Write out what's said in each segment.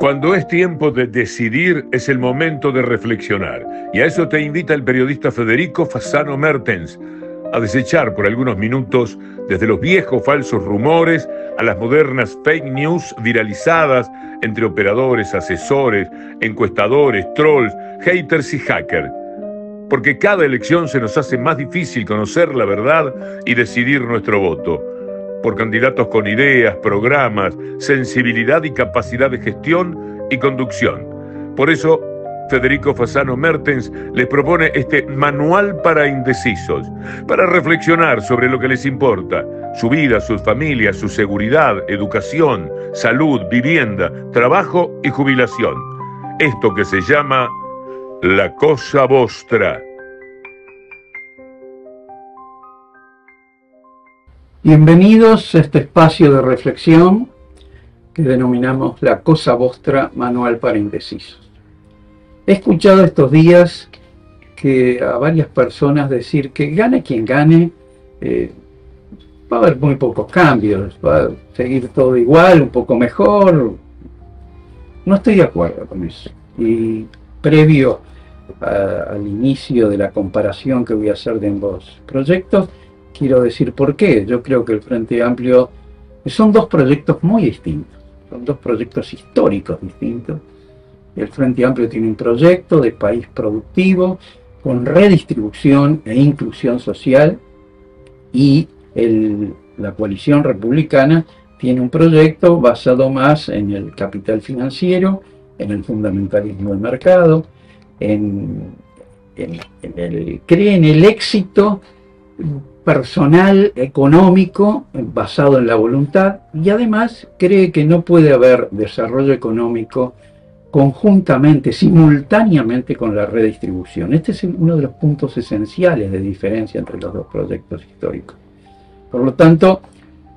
Cuando es tiempo de decidir, es el momento de reflexionar. Y a eso te invita el periodista Federico Fasano Mertens, a desechar por algunos minutos desde los viejos falsos rumores a las modernas fake news viralizadas entre operadores, asesores, encuestadores, trolls, haters y hackers. Porque cada elección se nos hace más difícil conocer la verdad y decidir nuestro voto por candidatos con ideas, programas, sensibilidad y capacidad de gestión y conducción. Por eso, Federico Fasano Mertens les propone este manual para indecisos, para reflexionar sobre lo que les importa, su vida, sus familias, su seguridad, educación, salud, vivienda, trabajo y jubilación. Esto que se llama la cosa vostra. Bienvenidos a este espacio de reflexión que denominamos La Cosa Vostra Manual para Indecisos. He escuchado estos días que a varias personas decir que gane quien gane, eh, va a haber muy pocos cambios, va a seguir todo igual, un poco mejor. No estoy de acuerdo con eso. Y previo al inicio de la comparación que voy a hacer de ambos proyectos, quiero decir por qué. Yo creo que el Frente Amplio son dos proyectos muy distintos, son dos proyectos históricos distintos. El Frente Amplio tiene un proyecto de país productivo con redistribución e inclusión social y la coalición republicana tiene un proyecto basado más en el capital financiero, en el fundamentalismo del mercado, en, cree en el éxito personal, económico, basado en la voluntad, y además cree que no puede haber desarrollo económico conjuntamente, simultáneamente con la redistribución. Este es uno de los puntos esenciales de diferencia entre los dos proyectos históricos. Por lo tanto,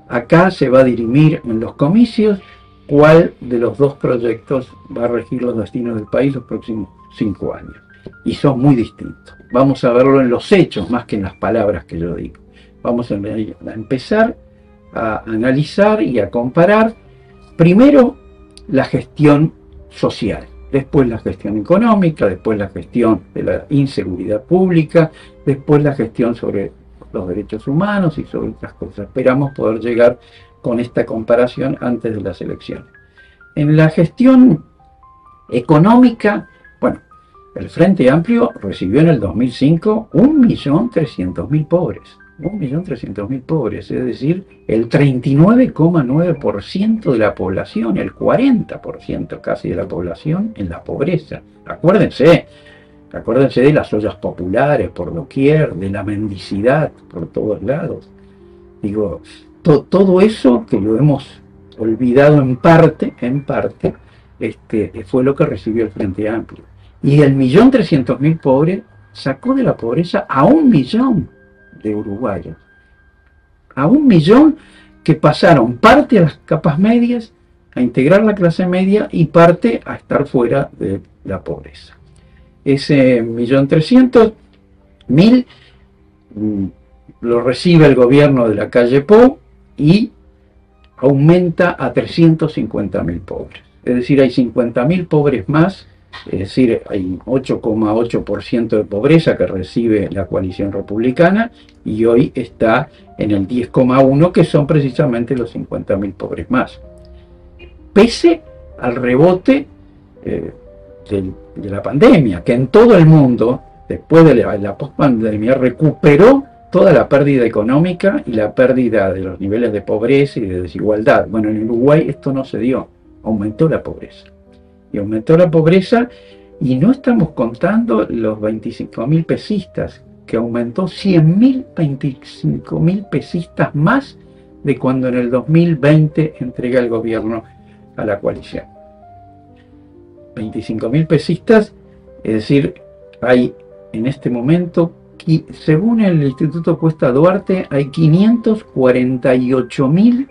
acá se va a dirimir en los comicios cuál de los dos proyectos va a regir los destinos del país los próximos cinco años y son muy distintos. Vamos a verlo en los hechos más que en las palabras que yo digo. Vamos a empezar a analizar y a comparar primero la gestión social, después la gestión económica, después la gestión de la inseguridad pública, después la gestión sobre los derechos humanos y sobre otras cosas. Esperamos poder llegar con esta comparación antes de las elecciones. En la gestión económica, el Frente Amplio recibió en el 2005 1.300.000 pobres. 1.300.000 pobres, es decir, el 39,9% de la población, el 40% casi de la población en la pobreza. Acuérdense, acuérdense de las ollas populares por doquier, de la mendicidad por todos lados. Digo, todo eso que lo hemos olvidado en parte, en parte, este, fue lo que recibió el Frente Amplio. Y el millón trescientos mil pobres sacó de la pobreza a un millón de uruguayos. A un millón que pasaron parte a las capas medias, a integrar la clase media y parte a estar fuera de la pobreza. Ese millón trescientos mil mm, lo recibe el gobierno de la calle Po y aumenta a 350 mil pobres. Es decir, hay 50 mil pobres más es decir, hay 8,8% de pobreza que recibe la coalición republicana y hoy está en el 10,1% que son precisamente los 50.000 pobres más. Pese al rebote eh, de, la pandemia, que en todo el mundo, después de la, la recuperó toda la pérdida económica y la pérdida de los niveles de pobreza y de desigualdad. Bueno, en Uruguay esto no se dio, aumentó la pobreza y aumentó la pobreza y no estamos contando los 25.000 pesistas, que aumentó 100.000, 25.000 pesistas más de cuando en el 2020 entrega el gobierno a la coalición. 25.000 pesistas, es decir, hay en este momento, según el Instituto Cuesta Duarte, hay 548.000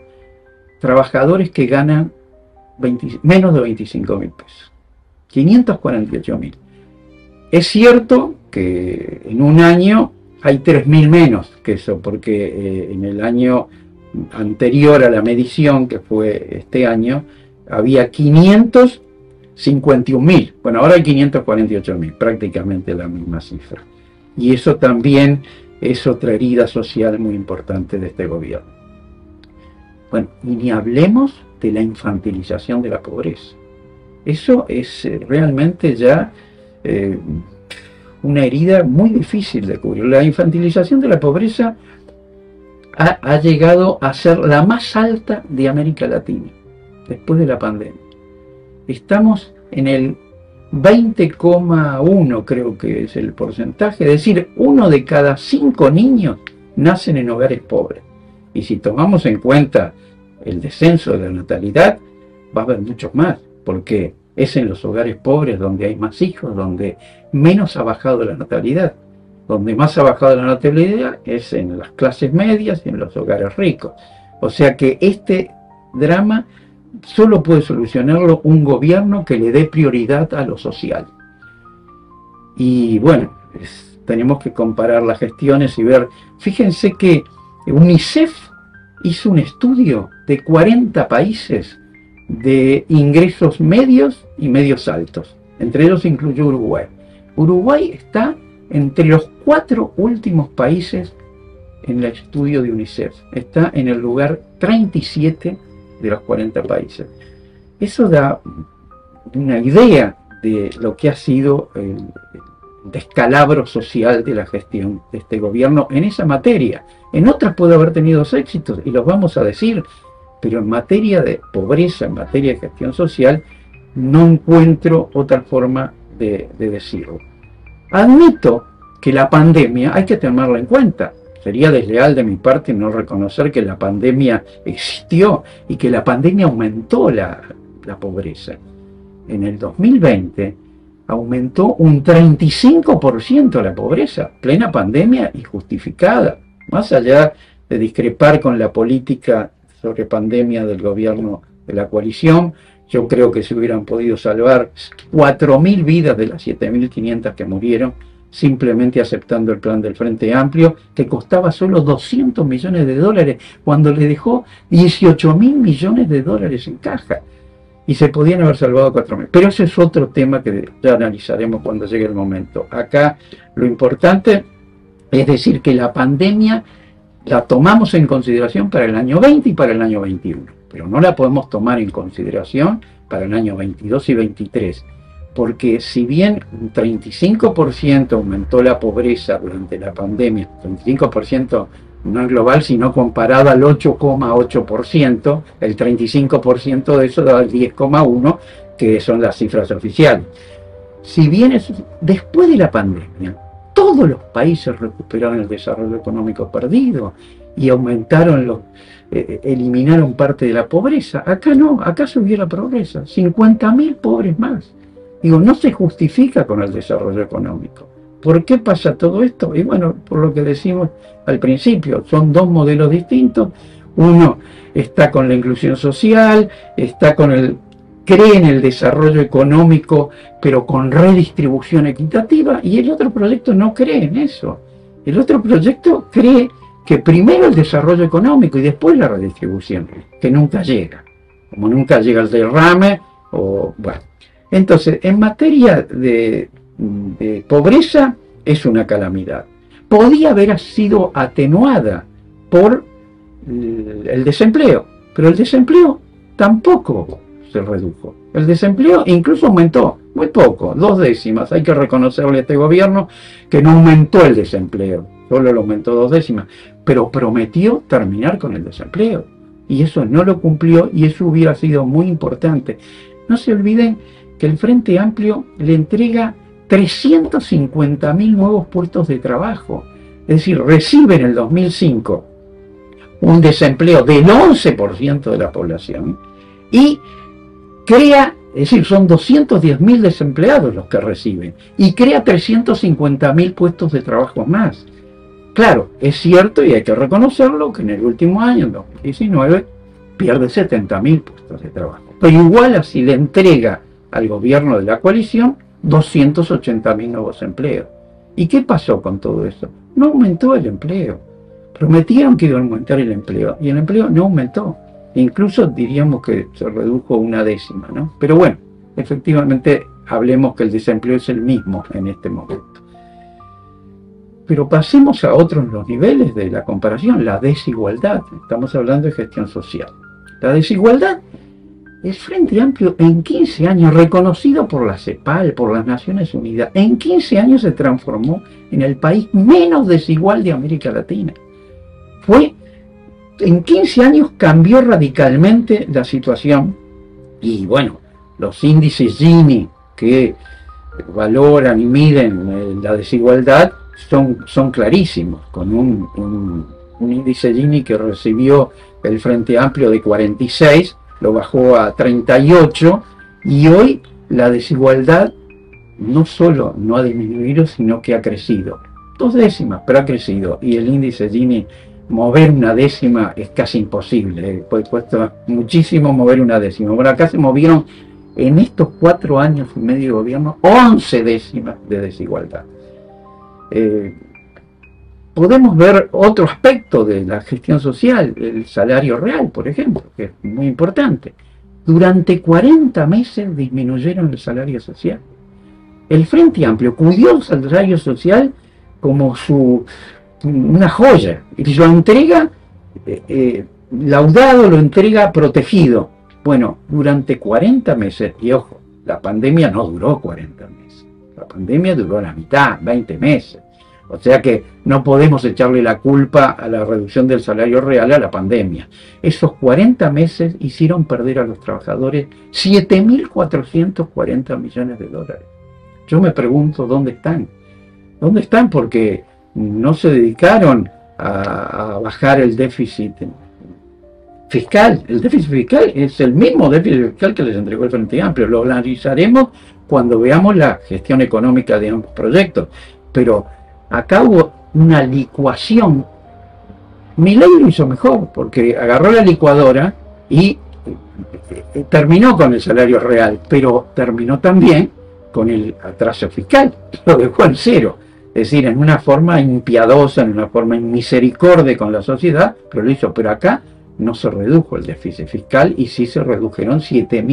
trabajadores que ganan menos de 25 mil pesos. 548 mil. Es cierto que en un año hay 3 mil menos que eso, porque eh, en el año anterior a la medición, que fue este año, había 500 51.000. Bueno, ahora hay 548.000, prácticamente la misma cifra. Y eso también es otra herida social muy importante de este gobierno. Bueno, y ni hablemos de la infantilización de la pobreza. Eso es eh, realmente ya eh, una herida muy difícil de cubrir. La infantilización de la pobreza ha, llegado a ser la más alta de América Latina después de la pandemia. Estamos en el 20,1 creo que es el porcentaje, es decir, uno de cada cinco niños nacen en hogares pobres. Y si tomamos en cuenta el descenso de la natalidad, va a haber muchos más, porque es en los hogares pobres donde hay más hijos, donde menos ha bajado la natalidad. Donde más ha bajado la natalidad es en las clases medias y en los hogares ricos. O sea que este drama solo puede solucionarlo un gobierno que le dé prioridad a lo social. Y bueno, tenemos que comparar las gestiones y ver, fíjense que UNICEF hizo un estudio de 40 países de ingresos medios y medios altos. Entre ellos incluye Uruguay. Uruguay está entre los cuatro últimos países en el estudio de UNICEF. Está en el lugar 37 de los 40 países. Eso da una idea de lo que ha sido el descalabro social de la gestión de este gobierno en esa materia. En otras puede haber tenido éxitos y los vamos a decir, pero en materia de pobreza, en materia de gestión social, no encuentro otra forma de, de decirlo. Admito que la pandemia hay que tenerla en cuenta. Sería desleal de mi parte no reconocer que la pandemia existió y que la pandemia aumentó la, pobreza. En el 2020 aumentó un 35% la pobreza, plena pandemia y justificada, más allá de discrepar con la política sobre pandemia del gobierno de la coalición, yo creo que se hubieran podido salvar 4.000 vidas de las 7.500 que murieron simplemente aceptando el plan del Frente Amplio, que costaba solo 200 millones de dólares, cuando le dejó 18 mil millones de dólares en caja. Y se podían haber salvado 4 mil. Pero ese es otro tema que ya analizaremos cuando llegue el momento. Acá lo importante es decir que la pandemia la tomamos en consideración para el año 20 y para el año 21 pero no la podemos tomar en consideración para el año 22 y 23, porque si bien un 35% aumentó la pobreza durante la pandemia, 35% no es global, sino comparado al 8,8%, el 35% de eso da el 10,1%, que son las cifras oficiales. Si bien es, después de la pandemia, todos los países recuperaron el desarrollo económico perdido y aumentaron los, eh, eliminaron parte de la pobreza. Acá no, acá subió la pobreza, 50.000 pobres más. Digo, no se justifica con el desarrollo económico. ¿Por qué pasa todo esto? Y bueno, por lo que decimos al principio, son dos modelos distintos. Uno está con la inclusión social, está con el cree en el desarrollo económico, pero con redistribución equitativa, y el otro proyecto no cree en eso. El otro proyecto cree que primero el desarrollo económico y después la redistribución, que nunca llega, como nunca llega el derrame, o bueno. Entonces, en materia de, pobreza es una calamidad. Podía haber sido atenuada por el desempleo, pero el desempleo tampoco se redujo. El desempleo incluso aumentó, muy poco, dos décimas. Hay que reconocerle a este gobierno que no aumentó el desempleo, solo lo aumentó dos décimas pero prometió terminar con el desempleo. Y eso no lo cumplió y eso hubiera sido muy importante. No se olviden que el Frente Amplio le entrega 350.000 nuevos puestos de trabajo. Es decir, recibe en el 2005 un desempleo del 11% de la población y crea, es decir, son 210.000 desempleados los que reciben y crea 350.000 puestos de trabajo más. Claro, es cierto y hay que reconocerlo que en el último año, en 2019, pierde 70.000 puestos de trabajo. Pero igual así le entrega al gobierno de la coalición 280.000 nuevos empleos. ¿Y qué pasó con todo eso? No aumentó el empleo. Prometieron que iba a aumentar el empleo y el empleo no aumentó. Incluso diríamos que se redujo una décima, ¿no? Pero bueno, efectivamente hablemos que el desempleo es el mismo en este momento. Pero pasemos a otros los niveles de la comparación, la desigualdad. Estamos hablando de gestión social. La desigualdad el Frente Amplio en 15 años, reconocido por la CEPAL, por las Naciones Unidas, en 15 años se transformó en el país menos desigual de América Latina. Fue, en 15 años cambió radicalmente la situación y bueno, los índices Gini que valoran y miden eh, la desigualdad son, son clarísimos, con un, un, un índice Gini que recibió el Frente Amplio de 46, lo bajó a 38 y hoy la desigualdad no solo no ha disminuido, sino que ha crecido. Dos décimas, pero ha crecido. Y el índice Gini, mover una décima es casi imposible. Pues cuesta muchísimo mover una décima. Bueno, acá se movieron en estos cuatro años y medio de gobierno 11 décimas de desigualdad. Eh, podemos ver otro aspecto de la gestión social, el salario real, por ejemplo, que es muy importante. Durante 40 meses disminuyeron el salario social. El Frente Amplio cuidó el salario social como su una joya y lo entrega eh, eh, laudado, lo entrega protegido. Bueno, durante 40 meses, y ojo, la pandemia no duró 40 meses, la pandemia duró la mitad, 20 meses. O sea que no podemos echarle la culpa a la reducción del salario real a la pandemia. Esos 40 meses hicieron perder a los trabajadores 7.440 millones de dólares. Yo me pregunto dónde están. ¿Dónde están? Porque no se dedicaron a, bajar el déficit fiscal. El déficit fiscal es el mismo déficit fiscal que les entregó el Frente Amplio. Lo analizaremos cuando veamos la gestión económica de ambos proyectos. Pero Acá hubo una licuación. Milei lo hizo mejor, porque agarró la licuadora y eh, terminó con el salario real, pero terminó también con el atraso fiscal, lo dejó en cero. Es decir, en una forma impiadosa, en una forma misericordia con la sociedad, pero lo hizo. Pero acá no se redujo el déficit fiscal y sí se redujeron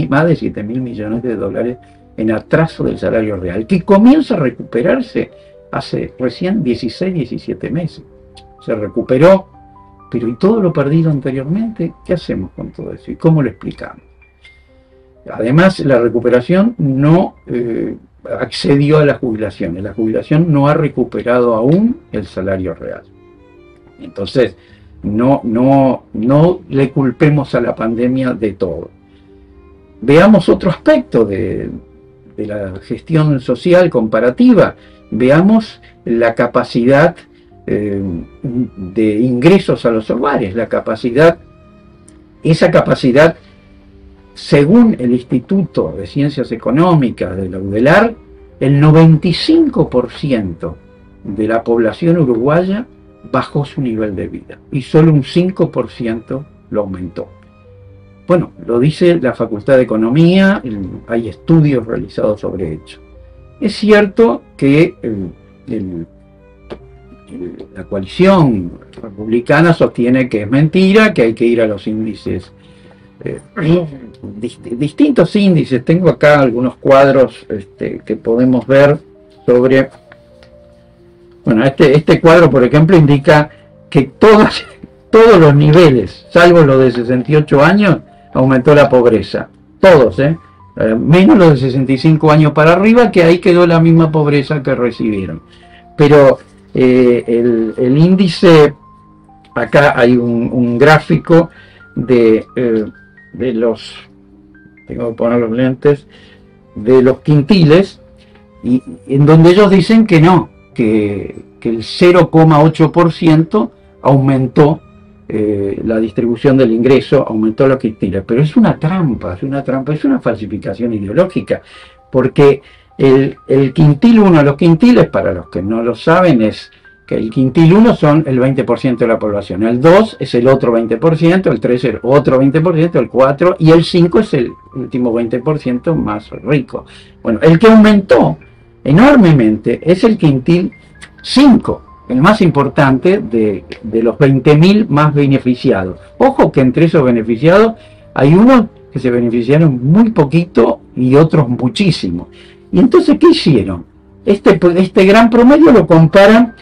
más de 7 mil millones de dólares en atraso del salario real, que comienza a recuperarse hace recién 16, 17 meses. Se recuperó, pero ¿y todo lo perdido anteriormente? ¿Qué hacemos con todo eso? ¿Y cómo lo explicamos? Además, la recuperación no eh, accedió a la jubilación. La jubilación no ha recuperado aún el salario real. Entonces, no, no, no le culpemos a la pandemia de todo. Veamos otro aspecto de, de la gestión social comparativa veamos la capacidad eh, de ingresos a los hogares, la capacidad, esa capacidad, según el Instituto de Ciencias Económicas de la UDELAR, el 95% de la población uruguaya bajó su nivel de vida y solo un 5% lo aumentó. Bueno, lo dice la Facultad de Economía, hay estudios realizados sobre ello. Es cierto que la coalición republicana sostiene que es mentira, que hay que ir a los índices, eh, distintos índices. Tengo acá algunos cuadros este, que podemos ver sobre... Bueno, este, este cuadro, por ejemplo, indica que todos los niveles, salvo los de 68 años, aumentó la pobreza. Todos, ¿eh? Eh, menos los de 65 años para arriba, que ahí quedó la misma pobreza que recibieron. Pero eh, el, índice, acá hay un, gráfico de, de, los, tengo que poner los lentes, de los quintiles, y, en donde ellos dicen que no, que, que el 0,8% aumentó eh, la distribución del ingreso aumentó los quintiles, pero es una trampa, es una trampa, es una falsificación ideológica, porque el, quintil 1, los quintiles, para los que no lo saben, es que el quintil 1 son el 20% de la población, el 2 es el otro 20%, el 3 es el otro 20%, el 4 y el 5 es el último 20% más rico. Bueno, el que aumentó enormemente es el quintil 5, el más importante de, los 20.000 más beneficiados. Ojo que entre esos beneficiados hay unos que se beneficiaron muy poquito y otros muchísimos. Y entonces, ¿qué hicieron? Este, este gran promedio lo comparan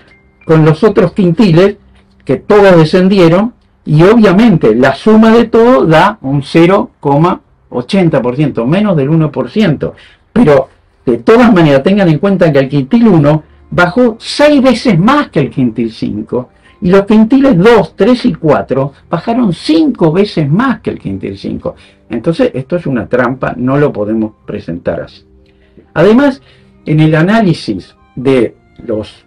con los otros quintiles, que todos descendieron, y obviamente la suma de todo da un 0,80%, menos del 1%. Pero de todas maneras, tengan en cuenta que el quintil 1 bajó 6 veces más que el quintil 5 y los quintiles 2, 3 y 4 bajaron 5 veces más que el quintil 5. Entonces, esto es una trampa, no lo podemos presentar así. Además, en el análisis de los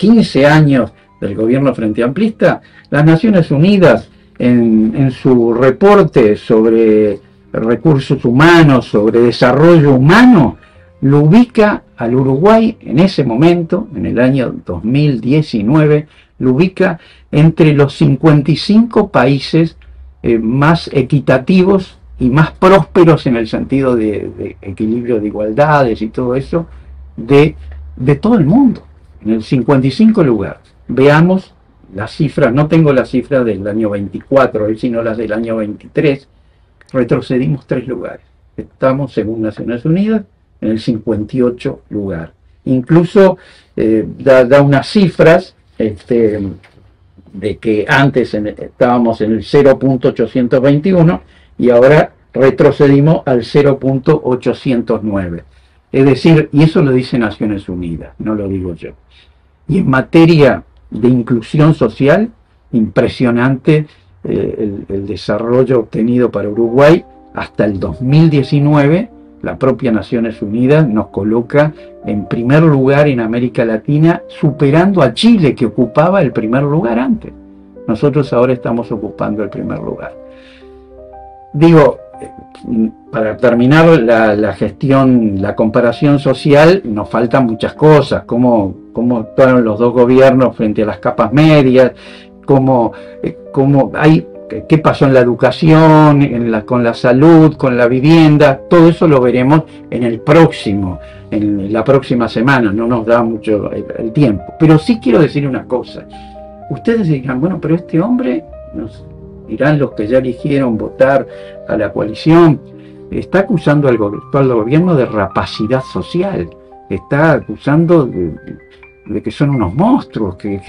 15 años del gobierno frente amplista, las Naciones Unidas en, su reporte sobre recursos humanos, sobre desarrollo humano, lo ubica al Uruguay en ese momento, en el año 2019, lo ubica entre los 55 países eh, más equitativos y más prósperos en el sentido de, equilibrio de igualdades y todo eso de todo el mundo, en el 55 lugar. Veamos las cifras, no tengo las cifras del año 24, sino las del año 23, retrocedimos tres lugares. Estamos, según Naciones Unidas, en el 58 lugar. Incluso eh, da, unas cifras este, de que antes estábamos en el 0.821 y ahora retrocedimos al 0.809. Es decir, y eso lo dice Naciones Unidas, no lo digo yo. Y en materia de inclusión social, impresionante eh, el desarrollo obtenido para Uruguay hasta el 2019 la propia Naciones Unidas nos coloca en primer lugar en América Latina, superando a Chile, que ocupaba el primer lugar antes. Nosotros ahora estamos ocupando el primer lugar. Digo, para terminar la, gestión, la comparación social, nos faltan muchas cosas, cómo, cómo actuaron los dos gobiernos frente a las capas medias, cómo, eh, cómo hay qué pasó en la educación, con la salud, con la vivienda, todo eso lo veremos en el próximo, en la próxima semana, no nos da mucho el, tiempo. Pero sí quiero decir una cosa, ustedes dirán, bueno, pero este hombre, nos dirán los que ya eligieron votar a la coalición, está acusando al, gobierno de rapacidad social, está acusando de, que son unos monstruos, que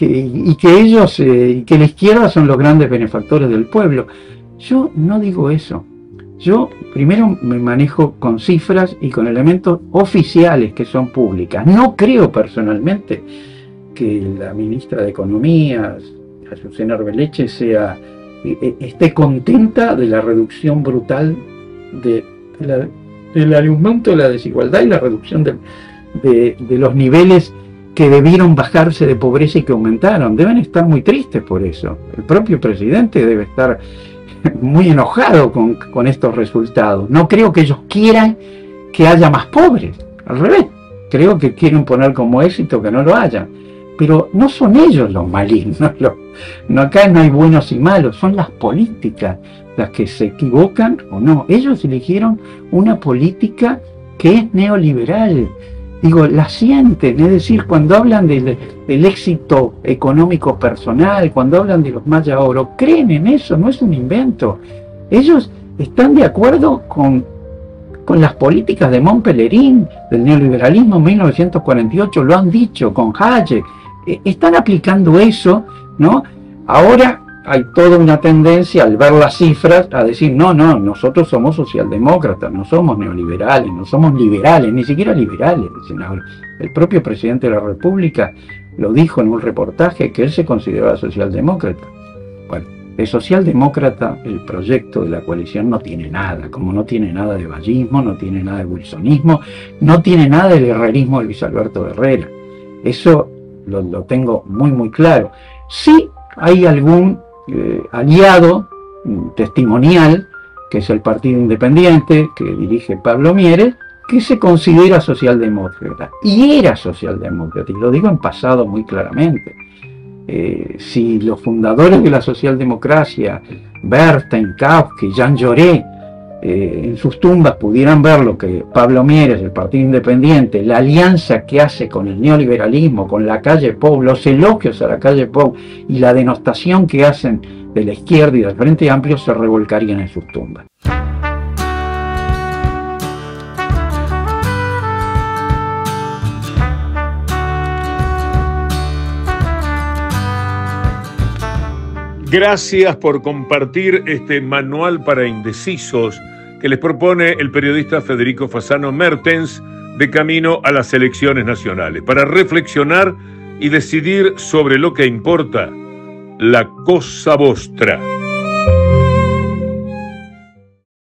y que ellos, eh, que la izquierda son los grandes benefactores del pueblo. Yo no digo eso. Yo primero me manejo con cifras y con elementos oficiales que son públicas. No creo personalmente que la ministra de Economía, Azucena Arbeleche, sea, e, e, esté contenta de la reducción brutal de, del aumento de la desigualdad y la reducción de, los niveles que debieron bajarse de pobreza y que aumentaron. Deben estar muy tristes por eso. El propio presidente debe estar muy enojado con, estos resultados. No creo que ellos quieran que haya más pobres. Al revés, creo que quieren poner como éxito que no lo haya. Pero no son ellos los malignos. no, acá no hay buenos y malos, son las políticas las que se equivocan o no. Ellos eligieron una política que es neoliberal, digo, la sienten, es decir, cuando hablan del, éxito económico personal, cuando hablan de los Maya Oro, creen en eso, no es un invento. Ellos están de acuerdo con, con las políticas de Montpellerin, del neoliberalismo en 1948, lo han dicho con Hayek, e, están aplicando eso, ¿no? Ahora hay toda una tendencia al ver las cifras a decir, no, no, nosotros somos socialdemócratas, no somos neoliberales, no somos liberales, ni siquiera liberales. El propio presidente de la República lo dijo en un reportaje que él se consideraba socialdemócrata. Bueno, de socialdemócrata el proyecto de la coalición no tiene nada, como no tiene nada de vallismo, no tiene nada de wilsonismo, no tiene nada del herrerismo de Luis Alberto Herrera. Eso lo, lo tengo muy, muy claro. Sí hay algún eh, aliado mm, testimonial, que es el Partido Independiente, que dirige Pablo Mieres, que se considera socialdemócrata. Y era socialdemócrata, y lo digo en pasado muy claramente. Eh, si los fundadores de la socialdemocracia, Bernstein, Kautsky, Jean Jaurès, eh, en sus tumbas pudieran ver lo que Pablo Mieres, el Partido Independiente, la alianza que hace con el neoliberalismo, con la calle Pou, los elogios a la calle Pou y la denostación que hacen de la izquierda y del Frente Amplio, se revolcarían en sus tumbas. Gracias por compartir este manual para indecisos que les propone el periodista Federico Fasano Mertens de camino a las elecciones nacionales, para reflexionar y decidir sobre lo que importa, la cosa vostra.